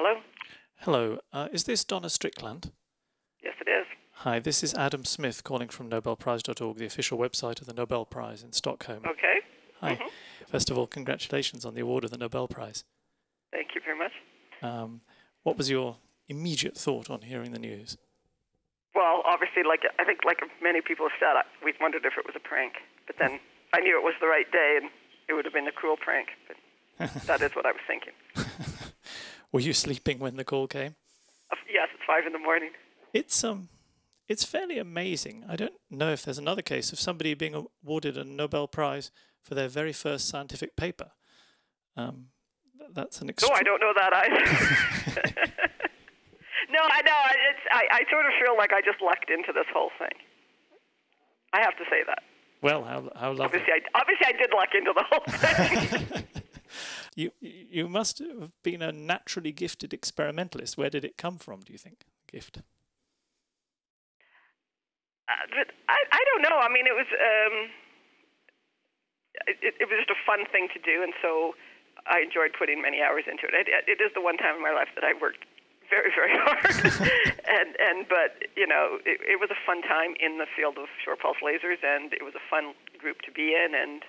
Hello? Hello, uh, is this Donna Strickland? Yes, it is. Hi, this is Adam Smith calling from NobelPrize.org, the official website of the Nobel Prize in Stockholm. Okay. Hi. Mhm. First of all, congratulations on the award of the Nobel Prize. Thank you very much. Um, what was your immediate thought on hearing the news? Well, obviously, like I think, like many people have said, we wondered if it was a prank. But then I knew it was the right day, and it would have been a cruel prank. But that is what I was thinking. Were you sleeping when the call came? Yes, it's five in the morning. It's um, it's fairly amazing. I don't know if there's another case of somebody being awarded a Nobel Prize for their very first scientific paper. Um, that's an No, extra- I don't know that either. no, I know. I- It's I, I sort of feel like I just lucked into this whole thing. I have to say that. Well, how how lovely. Obviously, I, obviously, I did luck into the whole thing. You must have been a naturally gifted experimentalist. Where did it come from? Do you think gift? Uh, I, I don't know. I mean, it was um, it, it was just a fun thing to do, and so I enjoyed putting many hours into it. It, it is the one time in my life that I worked very, very hard, and and but you know, it, it was a fun time in the field of short pulse lasers, and it was a fun group to be in, and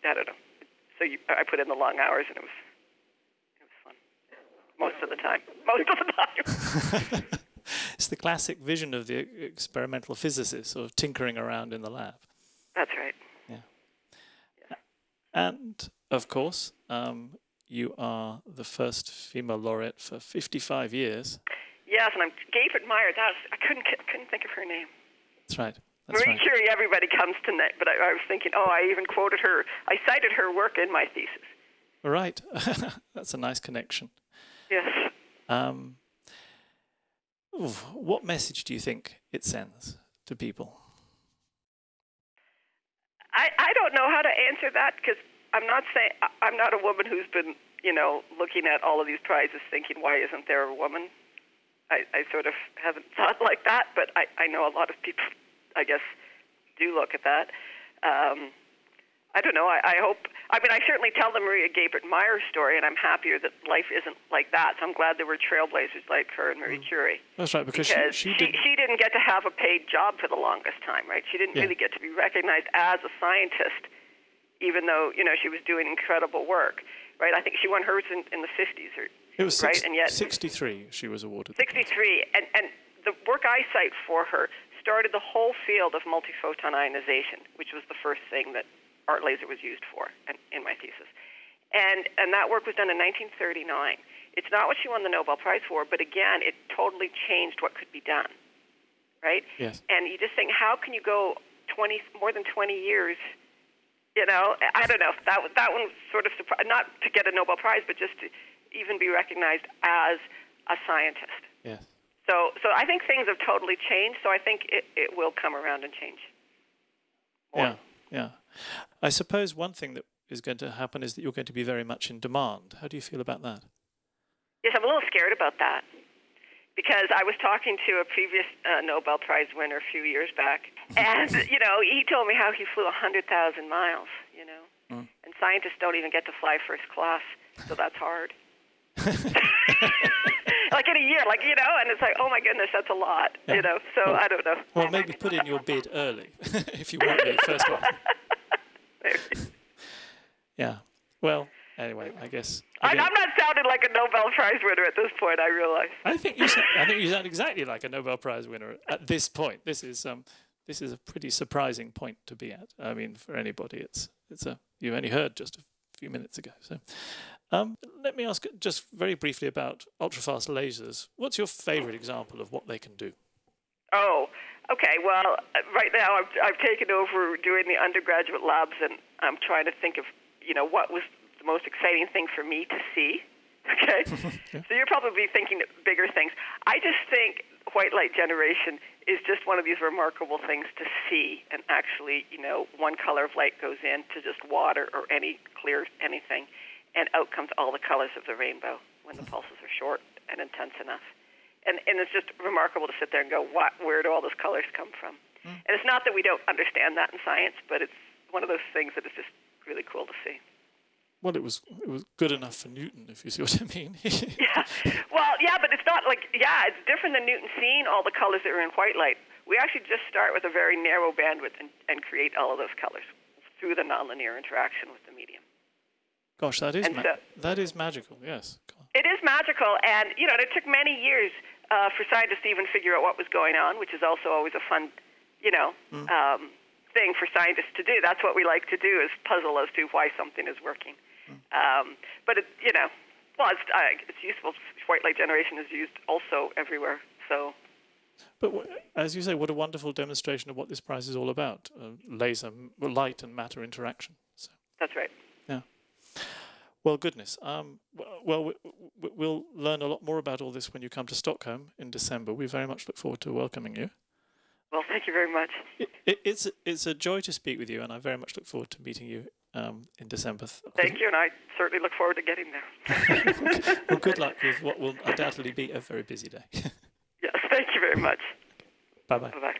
I don't know. So you, I put in the long hours, and it was it was fun most of the time. Most of the time. it's the classic vision of the experimental physicist, sort of tinkering around in the lab. That's right. Yeah. And of course, um, you are the first female laureate for 55 years. Yes, and I'm Goeppert Mayer. That's I couldn't couldn't think of her name. That's right. That's Marie right. Curie, everybody comes to name, but I, I was thinking, oh, I even quoted her. I cited her work in my thesis. Right. That's a nice connection. Yes. Um, oof, what message do you think it sends to people? I, I don't know how to answer that because I'm not saying I'm not a woman who's been, you know, looking at all of these prizes thinking, why isn't there a woman? I, I sort of haven't thought like that, but I, I know a lot of people, I guess, do look at that. Um, I don't know. I, I hope. I mean, I certainly tell the Maria Goeppert Mayer story, and I'm happier that life isn't like that. So I'm glad there were trailblazers like her and Marie Curie. That's right, because she, because she she, did. she didn't get to have a paid job for the longest time, right? She didn't Yeah. really get to be recognized as a scientist, even though you know she was doing incredible work, right? I think she won hers in, in the 50s or It was right, and yet 63 she was awarded. 63, and and the work I cite for her started the whole field of multiphoton ionization, which was the first thing that art laser was used for in, in my thesis. And, and that work was done in 1939. It's not what she won the Nobel Prize for, but again, it totally changed what could be done, right? Yes. And you just think, how can you go 20, more than 20 years? You know, I don't know. That that one was sort of surprised, not to get a Nobel Prize, but just to even be recognized as a scientist. Yes. So, so I think things have totally changed. So I think it, it will come around and change. Yeah. Yeah. I suppose one thing that is going to happen is that you're going to be very much in demand. How do you feel about that? Yes, I'm a little scared about that because I was talking to a previous uh, Nobel Prize winner a few years back, and you know he told me how he flew 100,000 miles. You know, Mm. and scientists don't even get to fly first class, so that's hard. like in a year, like you know, and it's like, oh my goodness, that's a lot. Yeah. You know, so Well- I don't know. Well, maybe put in your bid early if you want the first one. Maybe. Yeah. Well, anyway, I guess. I'm not sounding like a Nobel Prize winner at this point. I realize. I think you. Sound, I think you sound exactly like a Nobel Prize winner at this point. This is um, this is a pretty surprising point to be at. I mean, for anybody, it's it's a you only heard just a few minutes ago. So, um, let me ask just very briefly about ultrafast lasers. What's your favourite example of what they can do? Oh, okay. Well, right now I've, I've taken over doing the undergraduate labs, and I'm trying to think of, you know, what was the most exciting thing for me to see. Okay, so you're probably thinking bigger things. I just think white light generation is just one of these remarkable things to see, and actually, you know, one color of light goes into just water or any clear anything, and out comes all the colors of the rainbow when the pulses are short and intense enough and and it's just remarkable to sit there and go, what? Where do all those colors come from? Hmm. And it's not that we don't understand that in science, but it's one of those things that is just really cool to see. well, it was it was good enough for Newton, if you see what I mean. yeah. Well, yeah, but it's not like yeah, it's different than Newton seeing all the colors that are in white light. We actually just start with a very narrow bandwidth and, and create all of those colors through the nonlinear interaction with the. Gosh, that is ma- so, that is magical. Yes. It is magical, and you know, it took many years uh, for scientists to even figure out what was going on, which is also always a fun, you know, um, thing for scientists to do. That's what we like to do is puzzle as to why something is working. Um, but it, you know, well, it's uh, it's useful. White light generation is used also everywhere. So But w- as you say, what a wonderful demonstration of what this prize is all about: uh, laser, light, and matter interaction. So. that's right. Yeah. Well, goodness. Um, well, we'll learn a lot more about all this when you come to Stockholm in December. We very much look forward to welcoming you. Well, thank you very much. It, it, it's it's a joy to speak with you, and I very much look forward to meeting you um, in December. Thank you, and I certainly look forward to getting there. Well, good luck with what will undoubtedly be a very busy day. yes, thank you very much. bye bye. Bye bye.